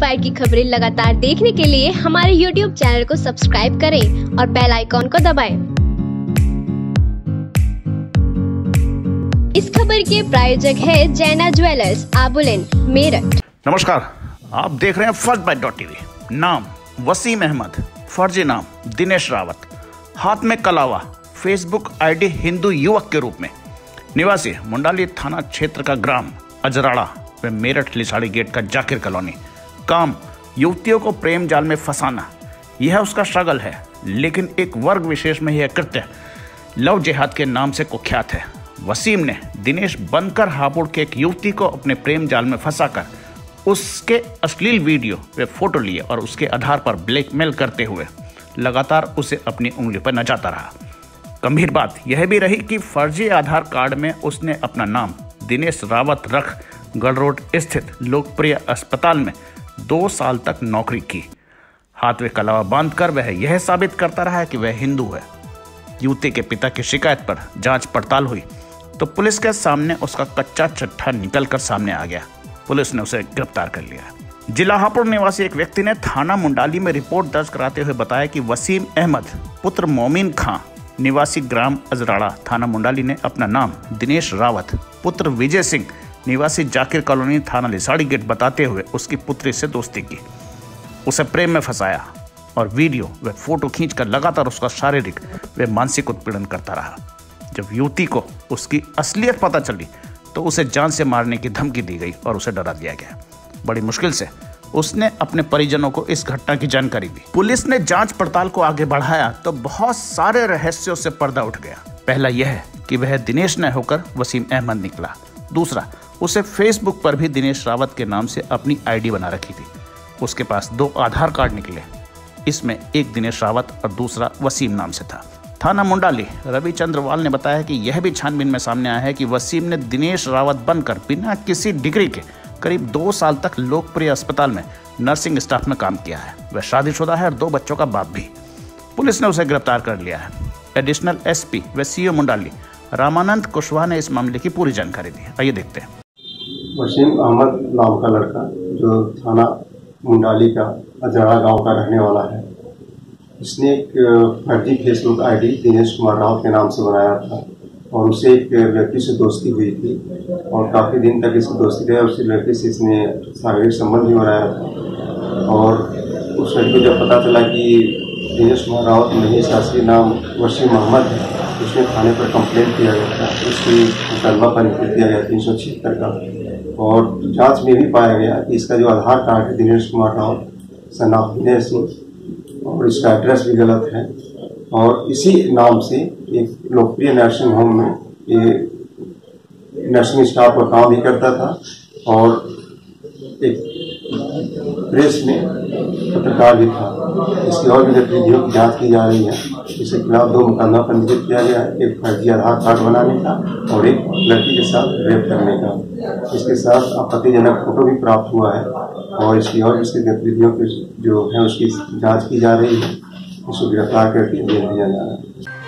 Inspire की खबरें लगातार देखने के लिए हमारे यूट्यूब चैनल को सब्सक्राइब करें और बेल आइकॉन को दबाएँ। इस खबर के प्रायोजक है जैना ज्वेलर्स आबुलेन मेरठ। नमस्कार, आप देख रहे हैं फ़र्स्ट बाइट डॉट टीवी। नाम, वसीम अहमद, फर्जी नाम, दिनेश रावत। हाथ में कलावा फेसबुक आईडी हिंदू युवक के रूप में। निवासी, मुंडाली थाना क्षेत्र का ग्राम, अजराड़ा, व मेरठ लिसाड़ी गेट का जाकिर कॉलोनी। काम, युवतियों को प्रेम जाल में फंसाना, यह उसका स्ट्रगल है, लेकिन एक वर्ग विशेष में यह कृत्य, लव जिहाद के नाम से कुख्यात है। वसीम ने दिनेश बनकर हापुड़ के एक युवती को अपने प्रेम जाल में फंसाकर उसके अश्लील वीडियो व फ़ोटो लिए और उसके आधार पर ब्लैकमेल करते हुए लगातार उसे अपनी उंगली पर नचाता रहा। गंभीर बात यह भी रही कि फर्जी आधार कार्ड में उसने अपना नाम दिनेश रावत रख गढ़ रोड स्थित लोकप्रिय अस्पताल में दो साल तक नौकरी की। हाथ में कलावा बांधकर वह यह साबित करता रहा कि वह हिंदू है। युवती के पिता की शिकायत पर जाँच पड़ताल हुई तो पुलिस के सामने उसका कच्चा चट्ठा निकलकर सामने आ गया। पुलिस ने उसे गिरफ़्तार कर लिया। जिला हापुड़ निवासी एक व्यक्ति ने थाना मुंडाली में रिपोर्ट दर्ज कराते हुए बताया कि वसीम अहमद, पुत्र मोमिन खां, निवासी ग्राम अजराड़ा थाना मुंडाली ने अपना नाम दिनेश रावत, पुत्र विजय सिंह निवासी जाकिर कॉलोनी थाना लिसाड़ी गेट बताते हुए उसकी पुत्री से दोस्ती की। उसे प्रेम में फंसाया और वीडियो व फ़ोटो खींचकर लगातार उसका शारीरिक व मानसिक उत्पीड़न करता रहा। जब युवती को उसकी असलियत पता चली तो उसे जान से मारने की धमकी दी गई और उसे डरा दिया गया। बड़ी मुश्किल से उसने अपने परिजनों को इस घटना की जानकारी दी। पुलिस ने जाँच पड़ताल को आगे बढ़ाया तो बहुत सारे रहस्यों से पर्दा उठ गया। पहला यह कि वह दिनेश न होकर वसीम अहमद निकला। दूसरा उसे फेसबुक पर भी दिनेश रावत के नाम से अपनी आईडी बना रखी थी। उसके पास दो आधार कार्ड निकले। इसमें एक दिनेश रावत और दूसरा वसीम नाम से था। थाना मुंडाली रवि चंद्रवाल ने बताया कि यह भी छानबीन में सामने आया है कि वसीम ने दिनेश रावत बनकर बिना किसी डिग्री के करीब दो साल तक लोकप्रिय अस्पताल में नर्सिंग स्टाफ में काम किया है। वह शादीशुदा है और दो बच्चों का बाप भी। पुलिस ने उसे गिरफ़्तार कर लिया है। एडिशनल एसपी व सीओ मुंडाली रामानंद कुशवाहा ने इस मामले की पूरी जानकारी दी। आइए देखते हैं। वसीम अहमद नाम का लड़का, जो थाना मुंडाली का अजरा गाँव का रहने वाला है। इसने एक फर्जी फेसबुक आईडी दिनेश कुमार रावत के नाम से बनाया था और उसे एक व्यक्ति से दोस्ती हुई थी और काफ़ी दिन तक इसकी दोस्ती रही उसी लड़के से इसने शारीरिक संबंध भी बनाया था। और उस लड़के को जब पता चला कि दिनेश कुमार रावत नहीं शास्त्री नाम वसीम अहमद है उसने थाने पर कंप्लेंट किया गया था। उसकी मुकदमा पंजीकृत किया गया तीन सौ छिहत्तर का। और जाँच में भी पाया गया कि इसका जो आधार कार्ड है, दिनेश कुमार रावत सनाफ दिनेश सिंह, और इसका एड्रेस भी गलत है। और इसी नाम से एक लोकप्रिय नर्सिंग होम में ये नर्सिंग स्टाफ का काम भी करता था। और एक प्रेस में पत्रकार भी था। इसकी और भी गतिविधियों की जाँच की जा रही है इसके खिलाफ दो मुकदमा पंजीकृत किया गया। है एक फर्जी आधार कार्ड बनाने का और एक लड़की के साथ रेप करने का। इसके साथ आपत्तिजनक फ़ोटो भी प्राप्त हुआ है और इसकी और इसकी गतिविधियों की जो है, उसकी जाँच की जा रही है। उसको गिरफ़्तार करके जेल दिया जा रहा है।